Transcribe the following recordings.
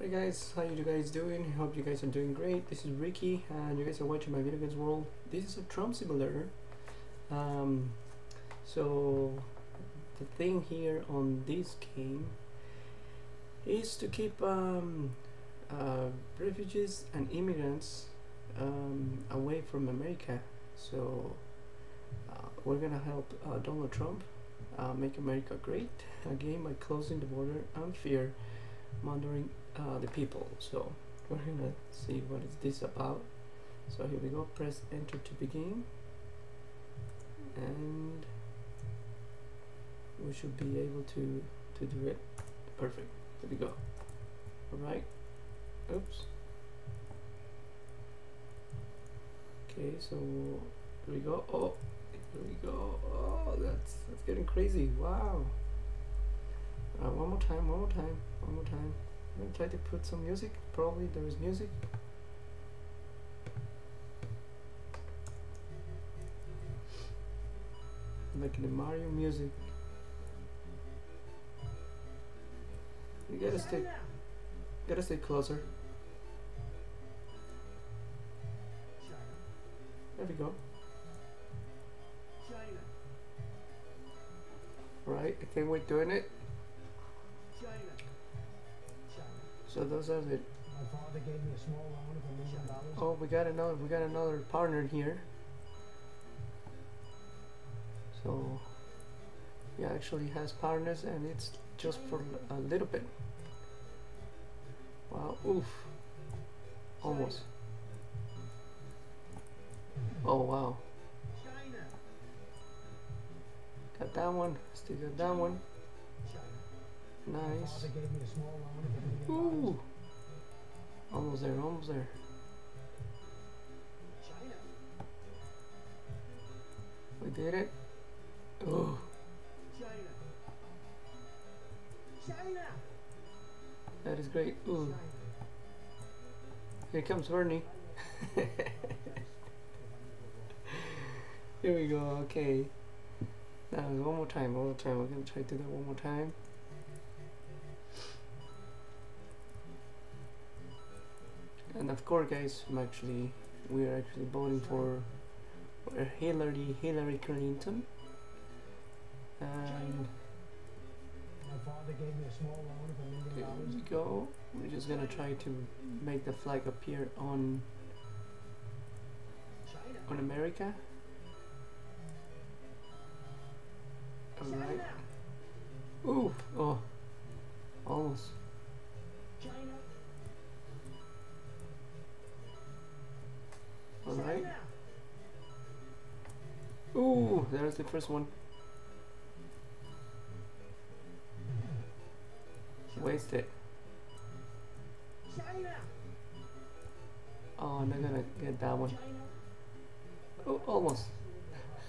Hey guys, how you guys doing? Hope you guys are doing great. This is Ricky and you guys are watching my video games world. This is a Trump simulator. Um, so the thing here on this game is to keep um, uh, refugees and immigrants um, away from America. So uh, we're gonna help uh, Donald Trump uh, make America great again by closing the border and fear mongering uh, the people. So we're gonna see what is this about. So here we go. Press enter to begin, and we should be able to to do it. Perfect. Here we go. All right. Oops. Okay, so here we go. Oh, here we go. Oh, that's that's getting crazy. Wow. Uh, one more time. One more time. One more time. I'm gonna try to put some music. Probably there is music. Like the Mario music. You gotta stay, gotta stay closer. There we go. Right, I think we're doing it. So those are the. My father gave me a small loan of a million dollars. Oh, we got another. We got another partner here. So, he actually has partners, and it's just for a little bit. Wow! Oof! Almost. Oh wow! Got that one. Still got that one. Dollars. Ooh! Almost there. Almost there. We did it. Oh, that is great. Ooh, here comes Bernie. Here we go. Okay. Now one more time. One more time. We're gonna try to do that one more time. And of course, guys, I'm actually we are actually voting for, for Hillary Hillary Clinton. And dollars. we go. We're just gonna try to make the flag appear on on America. Alright. Ooh, oh, Alright. Ooh, there's the first one. Waste it. Oh, I'm not gonna get that one. Oh, almost.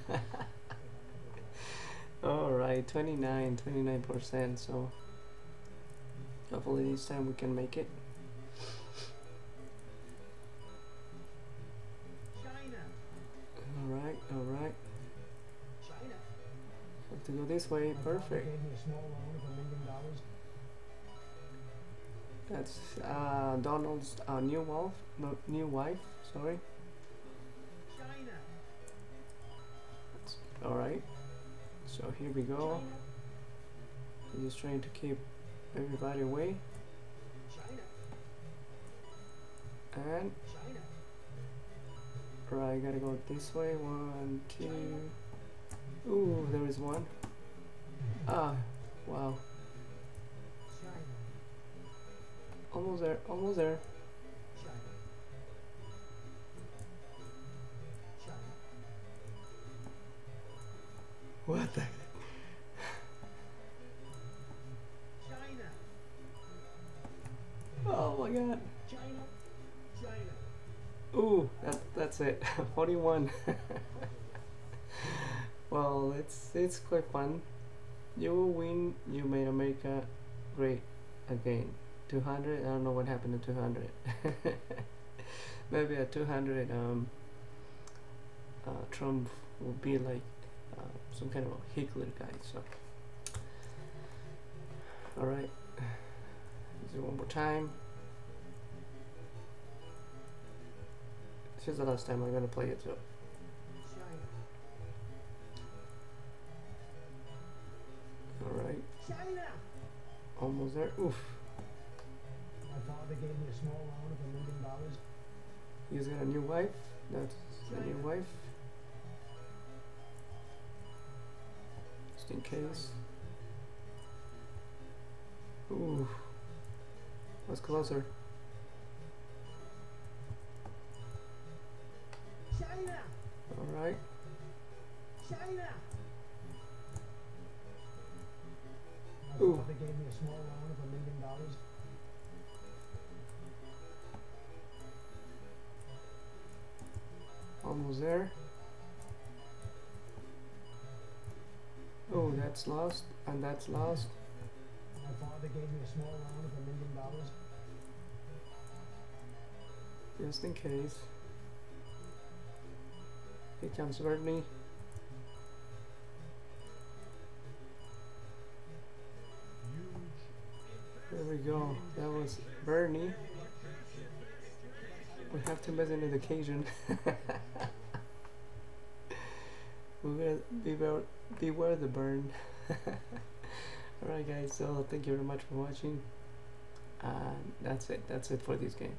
Alright, 29, 29%, so hopefully this time we can make it. Alright, alright. Have to go this way, perfect. That's uh, Donald's uh, new wife, new wife, sorry. Alright, so here we go. I'm just trying to keep everybody away. And right, gotta go this way. One, two. Ooh, there is one. Ah, wow. Almost there, almost there. What the? Oh my god. Ooh, that, that's it. 41. well, it's it's quite fun. You will win. You made America great again. 200. I don't know what happened to 200. Maybe at 200, um, uh, Trump will be like uh, some kind of a Hitler guy. So, all right. Do one more time. This is the last time I'm gonna play it, so alright. Almost there. Oof. My father gave me a small loan of a million dollars. He's got a new wife. That's a new wife. Just in case. Ooh. What's closer? China! Alright. China! Ooh. father gave me a small loan of a million dollars. Almost there. Oh, that's lost. And that's lost. My father gave me a small loan of a million dollars. Just in case. Here comes Bernie. There we go. That was Bernie. We have to miss an occasion. beware, beware, beware the burn. Alright guys, so thank you very much for watching. And that's it. That's it for this game.